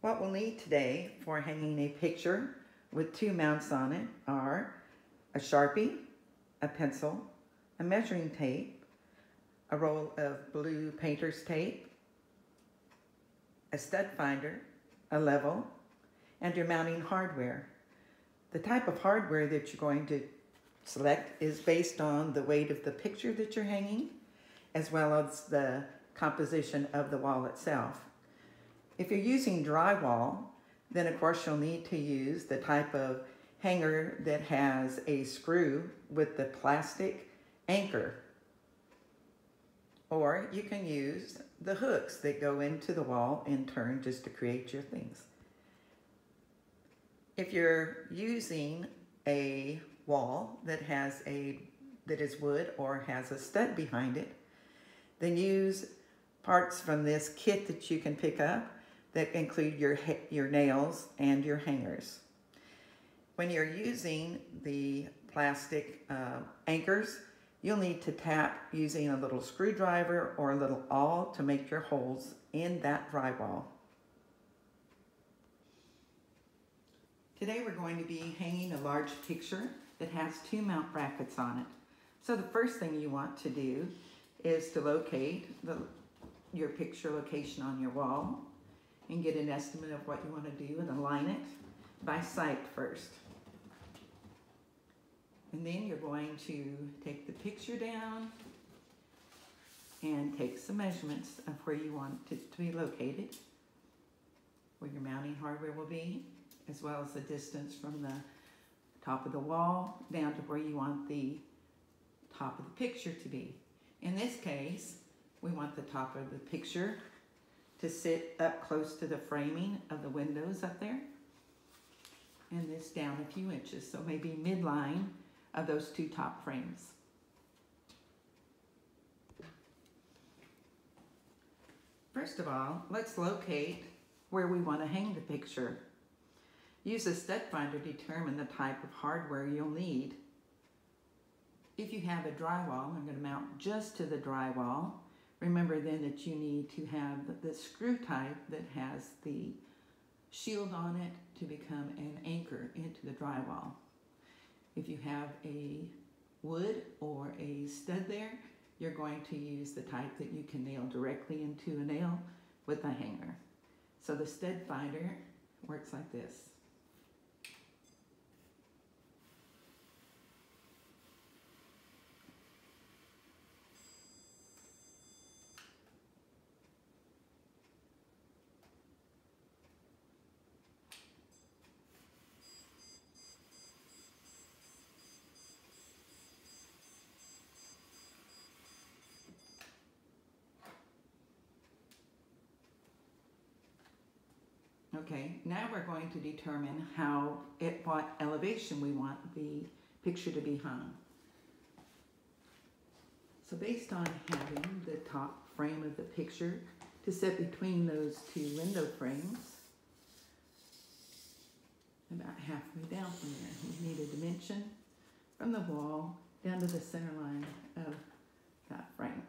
What we'll need today for hanging a picture with two mounts on it are a Sharpie, a pencil, a measuring tape, a roll of blue painter's tape, a stud finder, a level, and your mounting hardware. The type of hardware that you're going to select is based on the weight of the picture that you're hanging, as well as the composition of the wall itself. If you're using drywall, then of course you'll need to use the type of hanger that has a screw with the plastic anchor. Or you can use the hooks that go into the wall in turn just to create your things. If you're using a wall that has a that is wood or has a stud behind it, then use parts from this kit that you can pick up that include your, your nails and your hangers. When you're using the plastic uh, anchors, you'll need to tap using a little screwdriver or a little awl to make your holes in that drywall. Today we're going to be hanging a large picture that has two mount brackets on it. So the first thing you want to do is to locate the, your picture location on your wall and get an estimate of what you want to do and align it by sight first. And then you're going to take the picture down and take some measurements of where you want it to be located, where your mounting hardware will be, as well as the distance from the top of the wall down to where you want the top of the picture to be. In this case, we want the top of the picture to sit up close to the framing of the windows up there. And this down a few inches, so maybe midline of those two top frames. First of all, let's locate where we want to hang the picture. Use a stud finder to determine the type of hardware you'll need. If you have a drywall, I'm going to mount just to the drywall. Remember then that you need to have the screw type that has the shield on it to become an anchor into the drywall. If you have a wood or a stud there, you're going to use the type that you can nail directly into a nail with a hanger. So the stud finder works like this. Okay, now we're going to determine how, at what elevation we want the picture to be hung. So based on having the top frame of the picture to sit between those two window frames, about halfway down from there, we need a dimension from the wall down to the center line of that frame.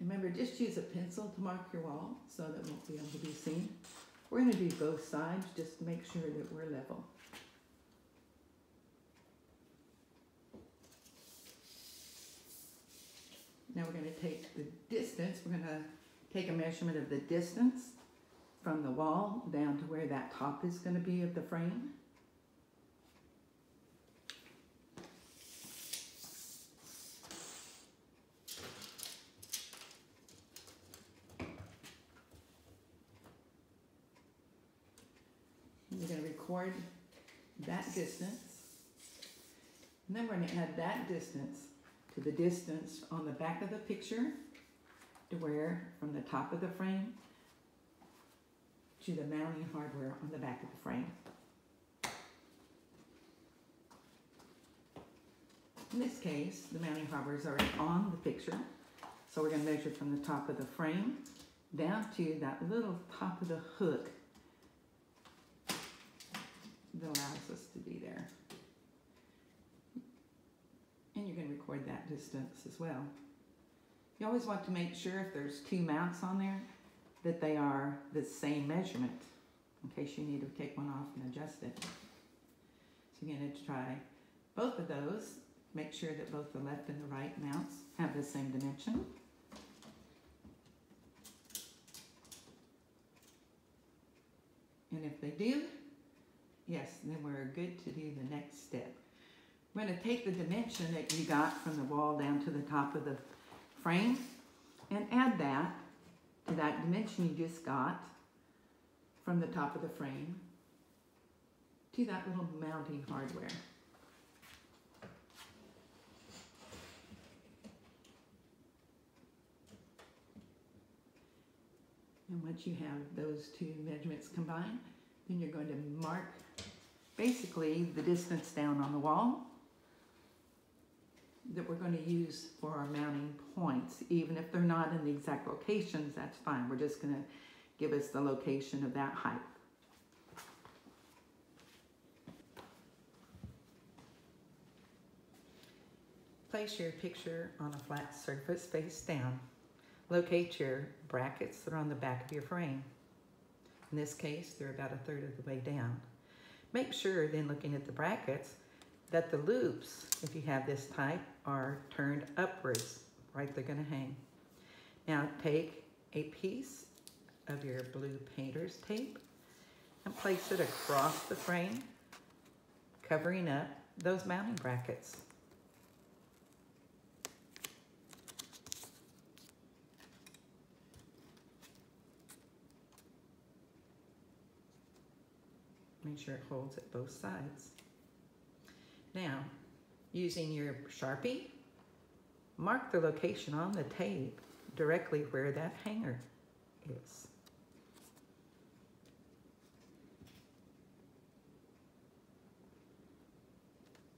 Remember, just use a pencil to mark your wall so that it won't be able to be seen. We're going to do both sides just to make sure that we're level. Now we're going to take the distance, we're going to take a measurement of the distance from the wall down to where that top is going to be of the frame. That distance. And then we're going to add that distance to the distance on the back of the picture to where from the top of the frame to the mounting hardware on the back of the frame. In this case, the mounting hardware is already on the picture. So we're going to measure from the top of the frame down to that little top of the hook allows us to be there. And going to record that distance as well. You always want to make sure if there's two mounts on there that they are the same measurement. in case you need to take one off and adjust it. So you're going to try both of those. Make sure that both the left and the right mounts have the same dimension. And if they do, yes, then we're good to do the next step. We're going to take the dimension that you got from the wall down to the top of the frame and add that to that dimension you just got from the top of the frame to that little mounting hardware. And once you have those two measurements combined, then you're going to mark basically the distance down on the wall that we're going to use for our mounting points. Even if they're not in the exact locations, that's fine. We're just going to give us the location of that height. Place your picture on a flat surface face down. Locate your brackets that are on the back of your frame. In this case, they're about a third of the way down. Make sure then looking at the brackets that the loops, if you have this type, are turned upwards, right? They're gonna hang. Now take a piece of your blue painter's tape and place it across the frame, covering up those mounting brackets. Make sure it holds at both sides. Now, using your Sharpie, mark the location on the tape directly where that hanger is.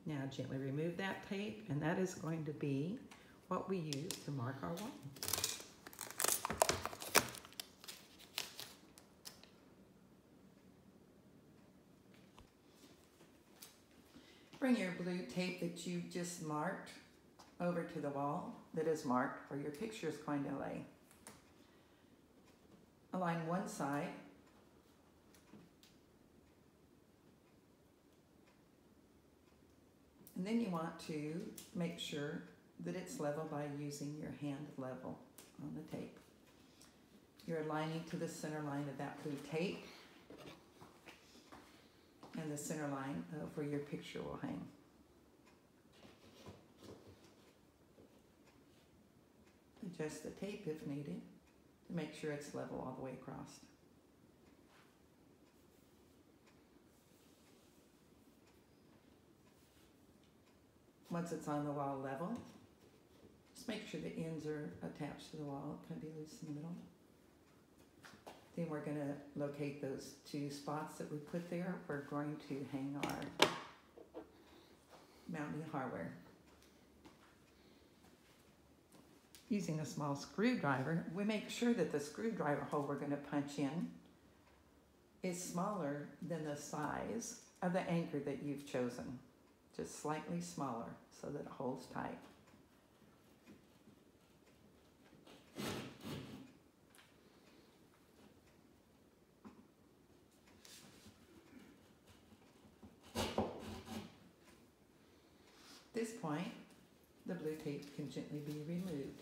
Now gently remove that tape and that is going to be what we use to mark our wall. Bring your blue tape that you just marked over to the wall that is marked where your picture is going to lay. Align one side and then you want to make sure that it's level by using your hand level on the tape. You're aligning to the center line of that blue tape and the center line where your picture will hang. Adjust the tape if needed to make sure it's level all the way across. Once it's on the wall level, just make sure the ends are attached to the wall. It can be loose in the middle. Then we're going to locate those two spots that we put there. We're going to hang our mounting hardware. Using a small screwdriver, we make sure that the screwdriver hole we're going to punch in is smaller than the size of the anchor that you've chosen. Just slightly smaller so that it holds tight. This point, the blue tape can gently be removed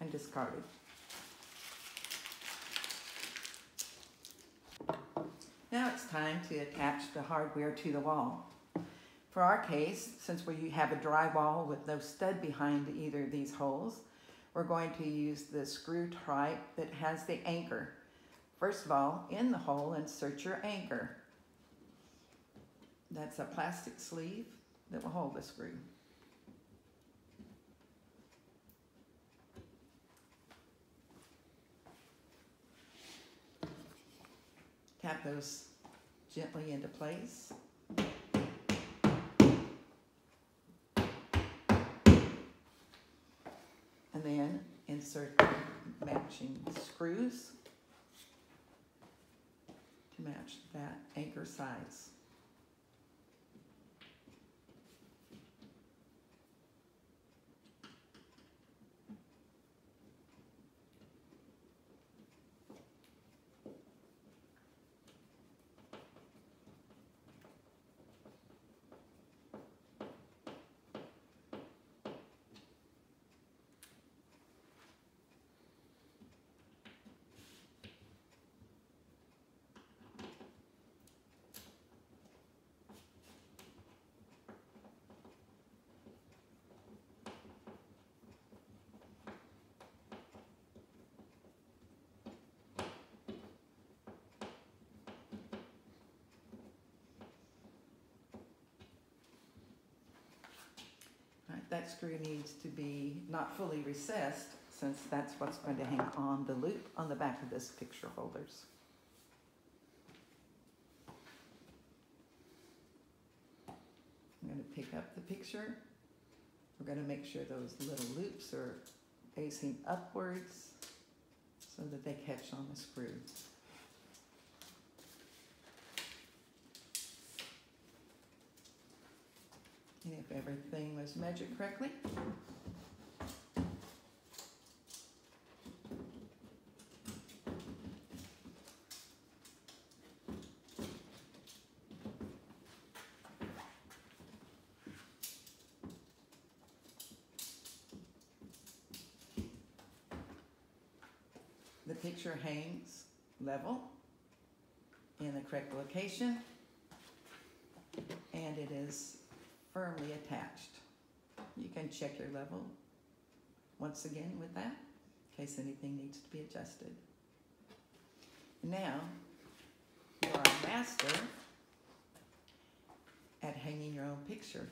and discarded. Now it's time to attach the hardware to the wall. For our case, since we have a drywall with no stud behind either of these holes, we're going to use the screw type that has the anchor. First of all, in the hole, insert your anchor. That's a plastic sleeve that will hold the screw. Tap those gently into place. And then insert matching screws to match that anchor size. That screw needs to be not fully recessed since that's what's going to hang on the loop on the back of this picture holders. I'm going to pick up the picture. We're going to make sure those little loops are facing upwards so that they catch on the screw. And if everything was measured correctly, the picture hangs level in the correct location and it is firmly attached. You can check your level once again with that in case anything needs to be adjusted. Now, you are a master at hanging your own picture.